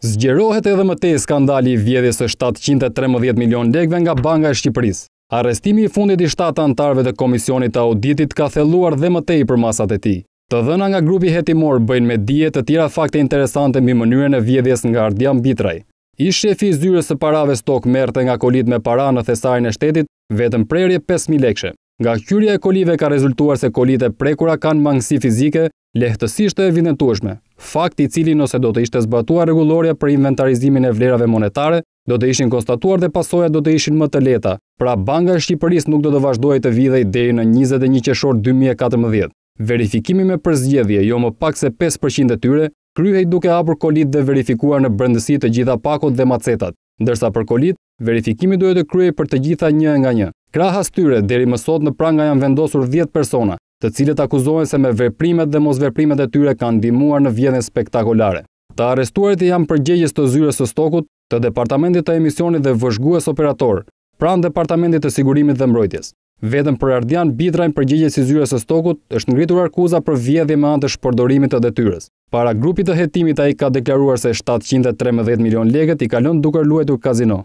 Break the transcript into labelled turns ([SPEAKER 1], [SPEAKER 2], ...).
[SPEAKER 1] Zgjerohet edhe më tej skandali i vjedhjes së shtatëqind e trembëdhjetë milionë lekëve nga Banka e Shqipërisë. Arrestimi i fundit i shtatë anëtarëve të Komisionit të Auditit ka thelluar dhe më tej përmasat e tij. Të dhëna nga grupi hetimor bëjnë me dije të tjera fakte interesante mbi mënyrën e vjedhjes nga Ardian Bitraj. Ish-shefi i Zyrës së Parave Stok merrte nga kolitë me para në thesarin e shtetit vetëm prerje pesë mijë lekëshe. Nga këqyrja e kolive ka rezultuar se kolitë e prekura kanë mangësi fizike lehtësisht të evidentueshme, fakt i cili nëse do të ishte zbatuar rregullorja për inventarizimin e vlerave monetare, do të ishin konstatuar dhe pasojat do të ishin më të lehta, pra Banka e Shqipërisë nuk do të vazhdohej të vidhej deri në njëzet e një qershor dy mijë e katërmbëdhjetë. Verifikimi me përzgjedhje jo më pak se pesë për qind e tyre Kryhej duke hapur kolitë dhe verifikuar në brendësi të gjitha pakot dhe macetat, ndërsa për kolitë, verifikimi duhet të kryhej për të gjitha një e nga një. Krahas tyre, deri më sot në pranga janë vendosur dhjetë persona, të cilët akuzohen se me veprimet dhe mosveprimet e tyre kanë ndihmuar në vjedhjen spektakolare. Të arrestuarit janë përgjegjës të Zyrës së Stokut, të Departamentit të Emisionit dhe vëzhgues operatorë, pranë Departamentit të Sigurimit dhe Mbrojtjes. Vetëm për Ardian Bitrajn përgjegjës i Zyrës së Stokut është ngritur akuza për vjedhje me anë të shpërdorimit të detyrës. Para grupit të hetimit ai ka deklaruar se shtatëqind e trembëdhjetë milionë lekët i ka lënë duke luajtur kazino.